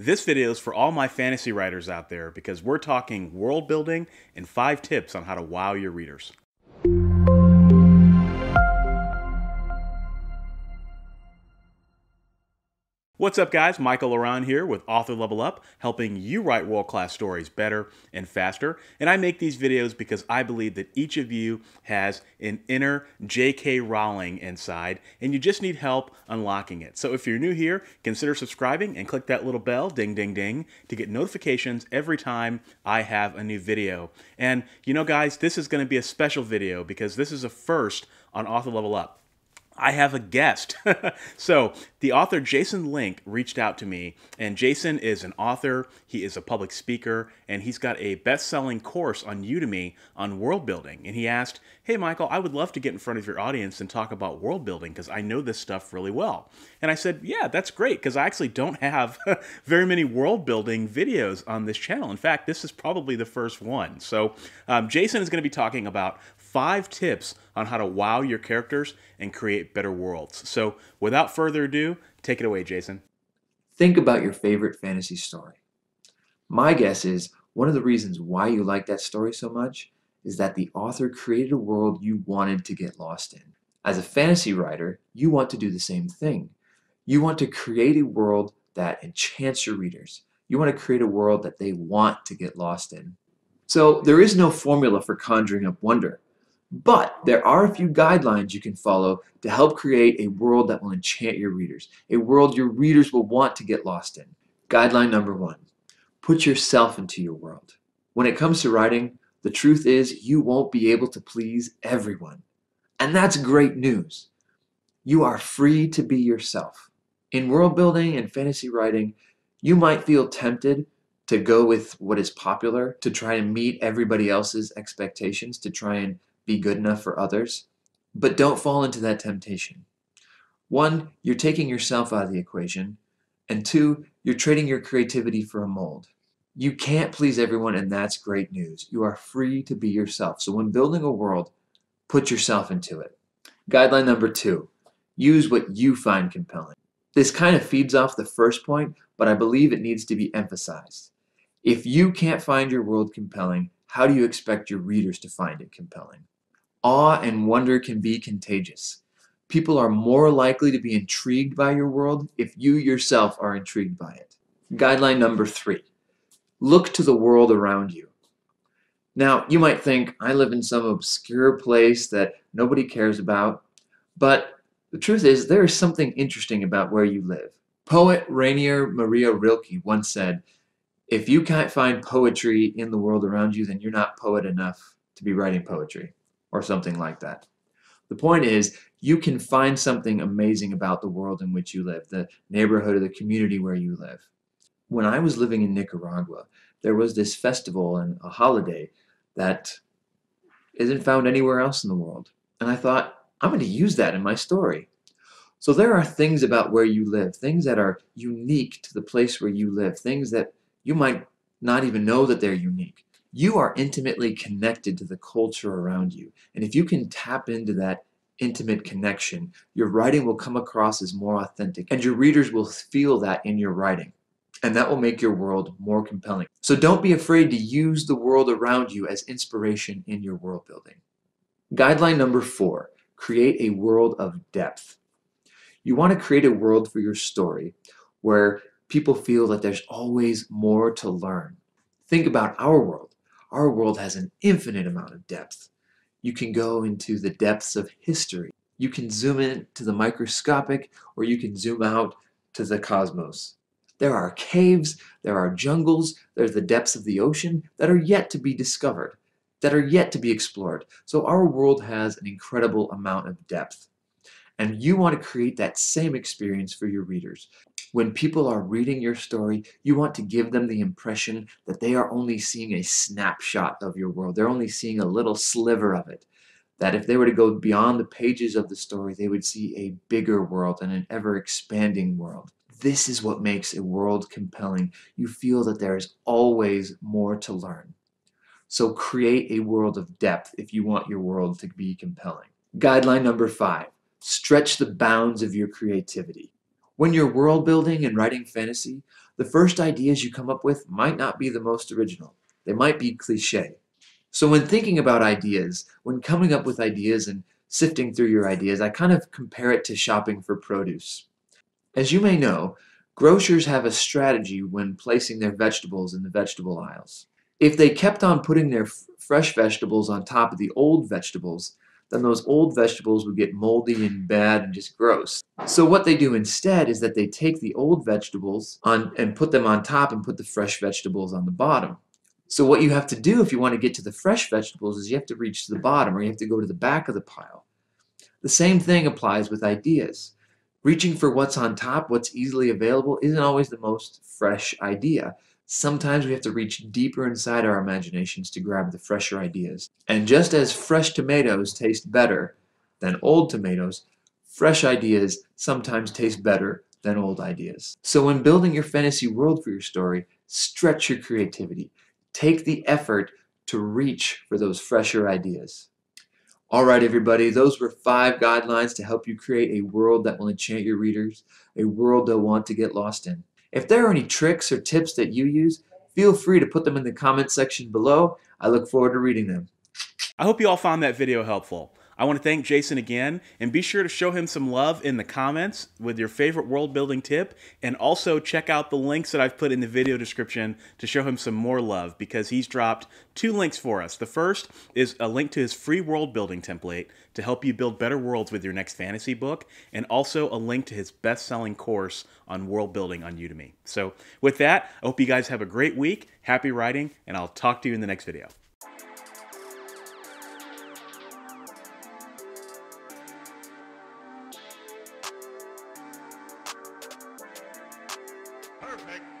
This video is for all my fantasy writers out there because we're talking world building and five tips on how to wow your readers. What's up, guys? Michael La Ronn here with Author Level Up, helping you write world class stories better and faster. And I make these videos because I believe that each of you has an inner J.K. Rowling inside, and you just need help unlocking it. So if you're new here, consider subscribing and click that little bell, ding, ding, ding, to get notifications every time I have a new video. And you know, guys, this is going to be a special video because this is a first on Author Level Up. I have a guest. so, the author Jason Link reached out to me, and Jason is an author, he is a public speaker, and he's got a best selling course on Udemy on world building. And he asked, Hey, Michael, I would love to get in front of your audience and talk about world building because I know this stuff really well. And I said, Yeah, that's great because I actually don't have very many world building videos on this channel. In fact, this is probably the first one. So, um, Jason is going to be talking about five tips on how to wow your characters and create better worlds. So, without further ado, take it away, Jason. Think about your favorite fantasy story. My guess is one of the reasons why you like that story so much is that the author created a world you wanted to get lost in. As a fantasy writer, you want to do the same thing. You want to create a world that enchants your readers. You want to create a world that they want to get lost in. So there is no formula for conjuring up wonder. But there are a few guidelines you can follow to help create a world that will enchant your readers, a world your readers will want to get lost in. Guideline number one put yourself into your world. When it comes to writing, the truth is you won't be able to please everyone. And that's great news. You are free to be yourself. In world building and fantasy writing, you might feel tempted to go with what is popular, to try and meet everybody else's expectations, to try and be good enough for others. But don't fall into that temptation. One, you're taking yourself out of the equation. And two, you're trading your creativity for a mold. You can't please everyone, and that's great news. You are free to be yourself. So when building a world, put yourself into it. Guideline number two use what you find compelling. This kind of feeds off the first point, but I believe it needs to be emphasized. If you can't find your world compelling, how do you expect your readers to find it compelling? Awe and wonder can be contagious. People are more likely to be intrigued by your world if you yourself are intrigued by it. Guideline number three look to the world around you. Now, you might think I live in some obscure place that nobody cares about, but the truth is there is something interesting about where you live. Poet Rainer Maria Rilke once said, If you can't find poetry in the world around you, then you're not poet enough to be writing poetry or something like that. The point is, you can find something amazing about the world in which you live, the neighborhood or the community where you live. When I was living in Nicaragua, there was this festival and a holiday that isn't found anywhere else in the world. And I thought, I'm going to use that in my story. So there are things about where you live, things that are unique to the place where you live, things that you might not even know that they're unique you are intimately connected to the culture around you. And if you can tap into that intimate connection, your writing will come across as more authentic, and your readers will feel that in your writing. And that will make your world more compelling. So don't be afraid to use the world around you as inspiration in your world building. Guideline number four create a world of depth. You want to create a world for your story where people feel that there's always more to learn. Think about our world our world has an infinite amount of depth. You can go into the depths of history. You can zoom in to the microscopic, or you can zoom out to the cosmos. There are caves, there are jungles, there's the depths of the ocean that are yet to be discovered, that are yet to be explored. So our world has an incredible amount of depth. And you want to create that same experience for your readers. When people are reading your story, you want to give them the impression that they are only seeing a snapshot of your world. They're only seeing a little sliver of it. That if they were to go beyond the pages of the story, they would see a bigger world and an ever expanding world. This is what makes a world compelling. You feel that there is always more to learn. So create a world of depth if you want your world to be compelling. Guideline number five Stretch the bounds of your creativity. When you're world building and writing fantasy, the first ideas you come up with might not be the most original. They might be cliche. So when thinking about ideas, when coming up with ideas and sifting through your ideas, I kind of compare it to shopping for produce. As you may know, grocers have a strategy when placing their vegetables in the vegetable aisles. If they kept on putting their fresh vegetables on top of the old vegetables, then those old vegetables would get moldy and bad and just gross. So what they do instead is that they take the old vegetables on and put them on top and put the fresh vegetables on the bottom. So what you have to do if you want to get to the fresh vegetables is you have to reach to the bottom or you have to go to the back of the pile. The same thing applies with ideas. Reaching for what's on top, what's easily available, isn't always the most fresh idea. Sometimes we have to reach deeper inside our imaginations to grab the fresher ideas. And just as fresh tomatoes taste better than old tomatoes, fresh ideas sometimes taste better than old ideas. So when building your fantasy world for your story, stretch your creativity. Take the effort to reach for those fresher ideas. All right, everybody, those were five guidelines to help you create a world that will enchant your readers, a world they'll want to get lost in. If there are any tricks or tips that you use, feel free to put them in the comment section below. I look forward to reading them. I hope you all found that video helpful. I want to thank Jason again, and be sure to show him some love in the comments with your favorite world building tip, and also check out the links that I've put in the video description to show him some more love because he's dropped two links for us. The first is a link to his free world building template to help you build better worlds with your next fantasy book, and also a link to his best selling course on world building on Udemy. So, with that, I hope you guys have a great week, happy writing, and I'll talk to you in the next video. Perfect.